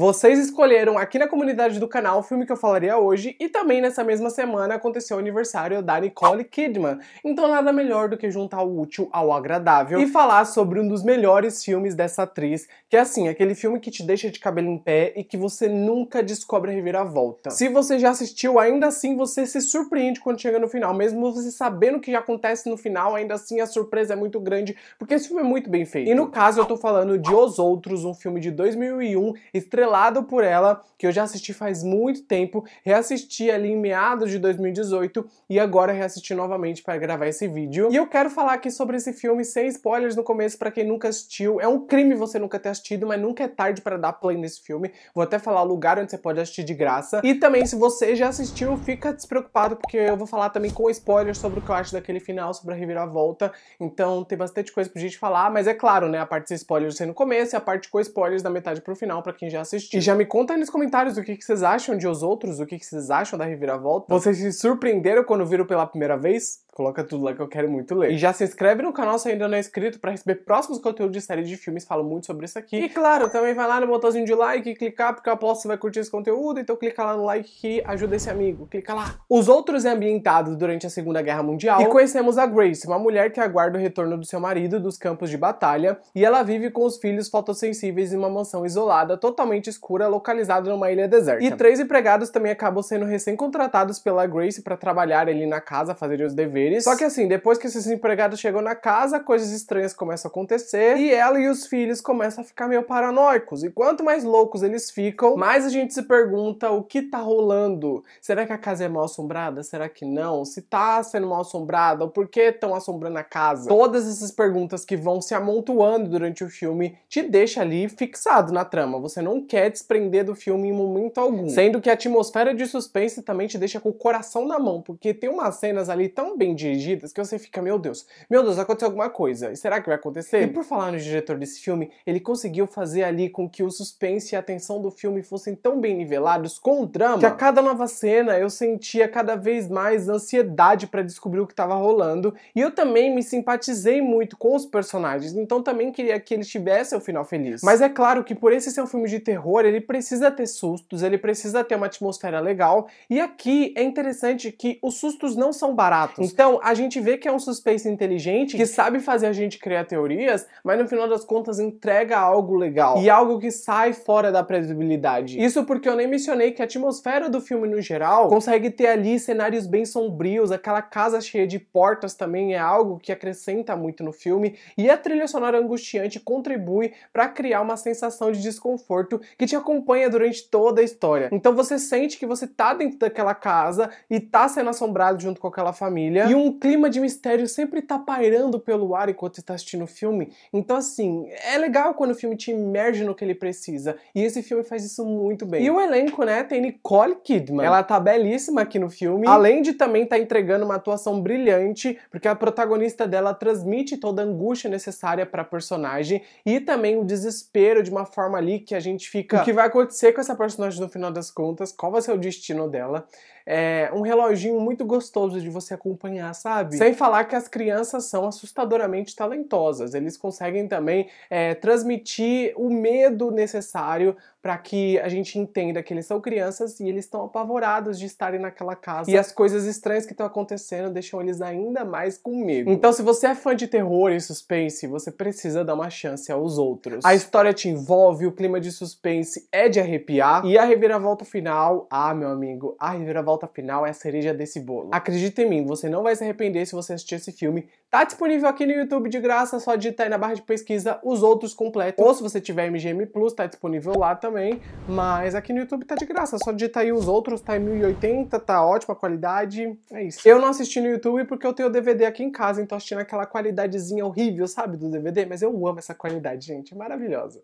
Vocês escolheram aqui na comunidade do canal o filme que eu falaria hoje e também nessa mesma semana aconteceu o aniversário da Nicole Kidman. Então nada melhor do que juntar o útil ao agradável e falar sobre um dos melhores filmes dessa atriz, que é assim, aquele filme que te deixa de cabelo em pé e que você nunca descobre a reviravolta. Se você já assistiu, ainda assim você se surpreende quando chega no final, mesmo você sabendo o que já acontece no final, ainda assim a surpresa é muito grande, porque esse filme é muito bem feito. E no caso eu tô falando de Os Outros, um filme de 2001, estrelado por ela, que eu já assisti faz muito tempo, reassisti ali em meados de 2018 e agora reassisti novamente para gravar esse vídeo. E eu quero falar aqui sobre esse filme sem spoilers no começo para quem nunca assistiu. É um crime você nunca ter assistido, mas nunca é tarde para dar play nesse filme. Vou até falar o lugar onde você pode assistir de graça. E também se você já assistiu, fica despreocupado porque eu vou falar também com spoilers sobre o que eu acho daquele final, sobre a reviravolta. Então tem bastante coisa pra gente falar, mas é claro, né, a parte de spoilers ser no começo e a parte com spoilers da metade pro final para quem já assistiu assistir. E já me conta aí nos comentários o que, que vocês acham de Os Outros, o que, que vocês acham da Reviravolta. Vocês se surpreenderam quando viram pela primeira vez? Coloca tudo lá que eu quero muito ler. E já se inscreve no canal se ainda não é inscrito para receber próximos conteúdos de série de filmes, falo muito sobre isso aqui. E claro, também vai lá no botãozinho de like e clicar, porque eu aposto que você vai curtir esse conteúdo, então clica lá no like que ajuda esse amigo. Clica lá. Os outros é ambientado durante a Segunda Guerra Mundial. E conhecemos a Grace, uma mulher que aguarda o retorno do seu marido dos campos de batalha, e ela vive com os filhos fotossensíveis em uma mansão isolada, totalmente escura, localizada numa ilha deserta. E três empregados também acabam sendo recém-contratados pela Grace para trabalhar ali na casa, fazer os deveres. Só que assim, depois que esses empregados chegam na casa, coisas estranhas começam a acontecer e ela e os filhos começam a ficar meio paranoicos. E quanto mais loucos eles ficam, mais a gente se pergunta o que tá rolando. Será que a casa é mal assombrada? Será que não? Se tá sendo mal assombrada, por que estão assombrando a casa? Todas essas perguntas que vão se amontoando durante o filme te deixa ali fixado na trama. Você não quer desprender do filme em momento algum. Sendo que a atmosfera de suspense também te deixa com o coração na mão, porque tem umas cenas ali tão bem dirigidas que você fica, meu Deus, meu Deus, aconteceu alguma coisa. E será que vai acontecer? E por falar no diretor desse filme, ele conseguiu fazer ali com que o suspense e a tensão do filme fossem tão bem nivelados com o drama, que a cada nova cena eu sentia cada vez mais ansiedade para descobrir o que estava rolando. E eu também me simpatizei muito com os personagens, então também queria que eles tivessem o final feliz. Mas é claro que por esse ser um filme de terror, ele precisa ter sustos, ele precisa ter uma atmosfera legal. E aqui é interessante que os sustos não são baratos. Então a gente vê que é um suspense inteligente que sabe fazer a gente criar teorias, mas no final das contas entrega algo legal e algo que sai fora da previsibilidade. Isso porque eu nem mencionei que a atmosfera do filme no geral consegue ter ali cenários bem sombrios, aquela casa cheia de portas também é algo que acrescenta muito no filme e a trilha sonora angustiante contribui para criar uma sensação de desconforto que te acompanha durante toda a história. Então você sente que você tá dentro daquela casa e tá sendo assombrado junto com aquela família e um clima de mistério sempre tá pairando pelo ar enquanto você tá assistindo o filme. Então, assim, é legal quando o filme te imerge no que ele precisa. E esse filme faz isso muito bem. E o elenco, né, tem Nicole Kidman. Ela tá belíssima aqui no filme. Além de também tá entregando uma atuação brilhante, porque a protagonista dela transmite toda a angústia necessária pra personagem e também o desespero de uma forma ali que a gente fica. O que vai acontecer com essa personagem no final das contas? Qual vai ser o destino dela? É, um reloginho muito gostoso de você acompanhar, sabe? Sem falar que as crianças são assustadoramente talentosas. Eles conseguem também é, transmitir o medo necessário para que a gente entenda que eles são crianças e eles estão apavorados de estarem naquela casa. E as coisas estranhas que estão acontecendo deixam eles ainda mais com medo. Então, se você é fã de terror e suspense, você precisa dar uma chance aos outros. A história te envolve, o clima de suspense é de arrepiar e a reviravolta final, ah, meu amigo, a reviravolta final é a cereja desse bolo. Acredita em mim, você não vai se arrepender se você assistir esse filme. Tá disponível aqui no YouTube de graça, só digitar aí na barra de pesquisa os outros completos. Ou se você tiver MGM Plus, tá disponível lá também, mas aqui no YouTube tá de graça, só digitar aí os outros, tá em 1080, tá ótima qualidade, é isso. Eu não assisti no YouTube porque eu tenho o DVD aqui em casa, então assistindo aquela qualidadezinha horrível, sabe, do DVD, mas eu amo essa qualidade, gente, é maravilhosa.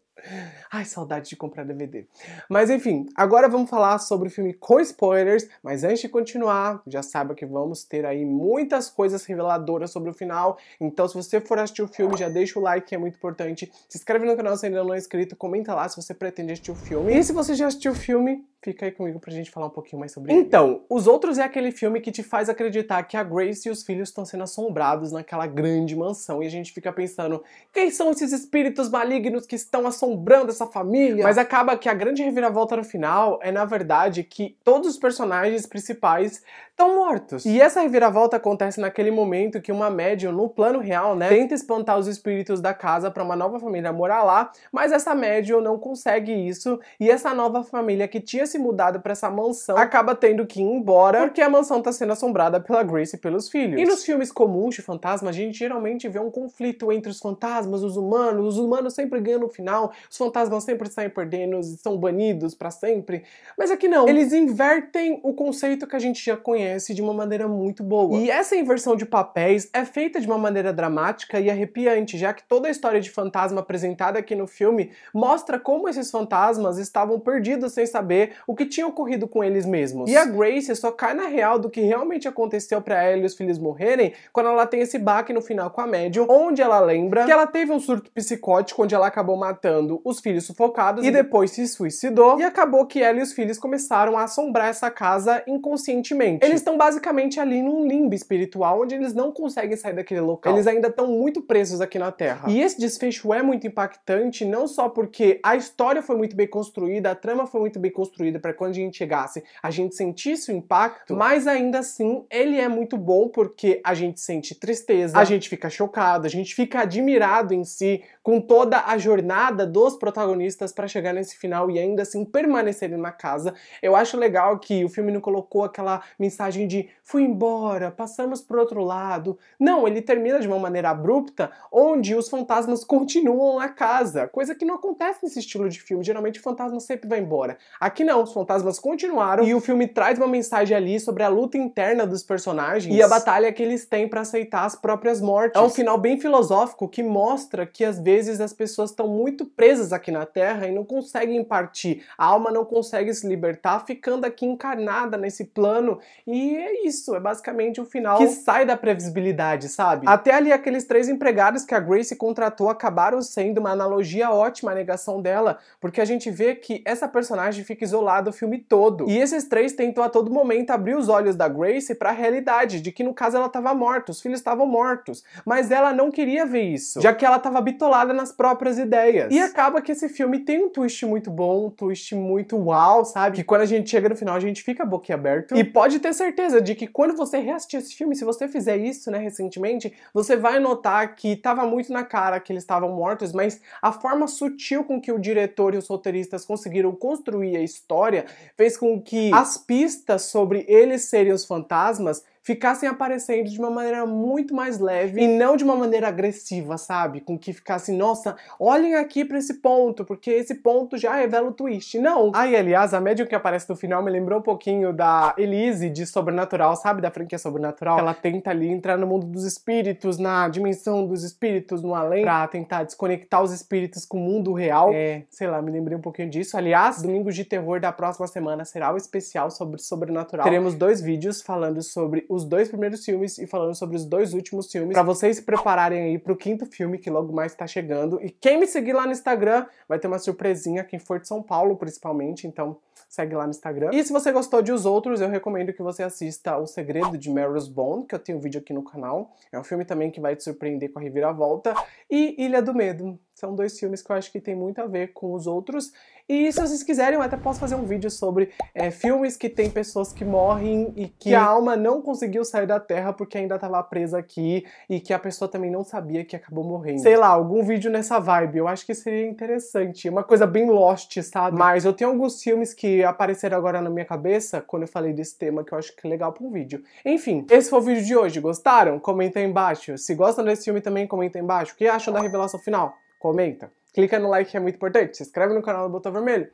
Ai, saudade de comprar DVD. Mas enfim, agora vamos falar sobre o filme com spoilers, mas antes de continuar, já saiba que vamos ter aí muitas coisas reveladoras sobre o final, então se você for assistir o filme, já deixa o like, que é muito importante, se inscreve no canal se ainda não é inscrito, comenta lá se você pretende assistir o filme. E se você já assistiu o filme, fica aí comigo pra gente falar um pouquinho mais sobre então, ele. Os Outros é aquele filme que te faz acreditar que a Grace e os filhos estão sendo assombrados naquela grande mansão e a gente fica pensando, quem são esses espíritos malignos que estão assombrando essa família? Mas acaba que a grande reviravolta no final é, na verdade, que todos os personagens principais estão mortos. E essa reviravolta acontece naquele momento que uma médium, no plano real, né, tenta espantar os espíritos da casa para uma nova família morar lá, mas essa médium não consegue isso e essa nova família que tinha se mudado para essa mansão acaba tendo que ir embora porque a mansão tá sendo assombrada pela Grace e pelos filhos. E nos filmes comuns de fantasma, a gente geralmente vê um conflito entre os fantasmas, os humanos, os humanos sempre ganham no final, os fantasmas sempre saem perdendo, são banidos para sempre. Mas aqui não, eles invertem o conceito que a gente já conhece conhece de uma maneira muito boa. E essa inversão de papéis é feita de uma maneira dramática e arrepiante, já que toda a história de fantasma apresentada aqui no filme mostra como esses fantasmas estavam perdidos sem saber o que tinha ocorrido com eles mesmos. E a Grace só cai na real do que realmente aconteceu para ela e os filhos morrerem quando ela tem esse baque no final com a médium, onde ela lembra que ela teve um surto psicótico onde ela acabou matando os filhos sufocados e depois se suicidou e acabou que ela e os filhos começaram a assombrar essa casa inconscientemente. Eles estão basicamente ali num limbo espiritual onde eles não conseguem sair daquele local. Eles ainda estão muito presos aqui na Terra. E esse desfecho é muito impactante, não só porque a história foi muito bem construída, a trama foi muito bem construída para quando a gente chegasse, a gente sentisse o impacto, mas ainda assim ele é muito bom porque a gente sente tristeza, a gente fica chocado, a gente fica admirado em si com toda a jornada dos protagonistas para chegar nesse final e ainda assim permanecerem na casa. Eu acho legal que o filme não colocou aquela mensagem de fui embora, passamos para outro lado. Não, ele termina de uma maneira abrupta, onde os fantasmas continuam na casa, coisa que não acontece nesse estilo de filme. Geralmente o fantasma sempre vai embora. Aqui não, os fantasmas continuaram e o filme traz uma mensagem ali sobre a luta interna dos personagens e a batalha que eles têm para aceitar as próprias mortes. É um final bem filosófico que mostra que às vezes as pessoas estão muito presas aqui na Terra e não conseguem partir. A alma não consegue se libertar, ficando aqui encarnada nesse plano e e é isso, é basicamente o um final que sai da previsibilidade, sabe? Até ali aqueles três empregados que a Grace contratou acabaram sendo uma analogia ótima à negação dela, porque a gente vê que essa personagem fica isolada o filme todo. E esses três tentam a todo momento abrir os olhos da Grace para a realidade de que no caso ela estava morta, os filhos estavam mortos, mas ela não queria ver isso, já que ela estava bitolada nas próprias ideias. E acaba que esse filme tem um twist muito bom, um twist muito uau, sabe? Que quando a gente chega no final a gente fica boquiaberto. E pode ter certeza de que quando você reassistir esse filme, se você fizer isso, né, recentemente, você vai notar que estava muito na cara que eles estavam mortos, mas a forma sutil com que o diretor e os roteiristas conseguiram construir a história fez com que as pistas sobre eles serem os fantasmas ficassem aparecendo de uma maneira muito mais leve e não de uma maneira agressiva, sabe? Com que ficasse, nossa, olhem aqui para esse ponto, porque esse ponto já revela o twist. Não. Ah, e aliás, a médium que aparece no final me lembrou um pouquinho da Elise de Sobrenatural, sabe? Da franquia Sobrenatural. Ela tenta ali entrar no mundo dos espíritos, na dimensão dos espíritos, no além, pra tentar desconectar os espíritos com o mundo real. É, sei lá, me lembrei um pouquinho disso. Aliás, Domingos de Terror da próxima semana será o especial sobre Sobrenatural. Teremos dois vídeos falando sobre os dois primeiros filmes e falando sobre os dois últimos filmes, para vocês se prepararem aí pro quinto filme que logo mais tá chegando. E quem me seguir lá no Instagram vai ter uma surpresinha, quem for de São Paulo principalmente, então segue lá no Instagram. E se você gostou de Os Outros, eu recomendo que você assista O Segredo de Mary's Bond, que eu tenho um vídeo aqui no canal. É um filme também que vai te surpreender com a reviravolta. E Ilha do Medo. São dois filmes que eu acho que tem muito a ver com os outros. E se vocês quiserem, eu até posso fazer um vídeo sobre é, filmes que tem pessoas que morrem e que a alma não conseguiu sair da Terra porque ainda estava presa aqui e que a pessoa também não sabia que acabou morrendo. Sei lá, algum vídeo nessa vibe. Eu acho que seria interessante. Uma coisa bem Lost, sabe? Mas eu tenho alguns filmes que apareceram agora na minha cabeça quando eu falei desse tema que eu acho que é legal para um vídeo. Enfim, esse foi o vídeo de hoje. Gostaram? Comenta aí embaixo. Se gostam desse filme também, comenta aí embaixo. O que acham da revelação final? Comenta. Clica no like que é muito importante. Se inscreve no canal do botão vermelho.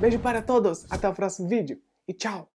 Beijo para todos. Até o próximo vídeo. E tchau.